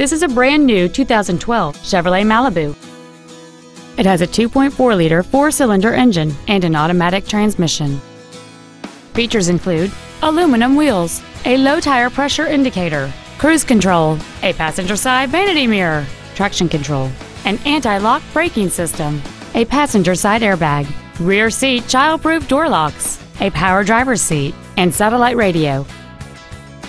This is a brand new 2012 Chevrolet Malibu. It has a 2.4 liter four cylinder engine and an automatic transmission. Features include aluminum wheels, a low tire pressure indicator, cruise control, a passenger side vanity mirror, traction control, an anti lock braking system, a passenger side airbag, rear seat child proof door locks, a power driver's seat, and satellite radio.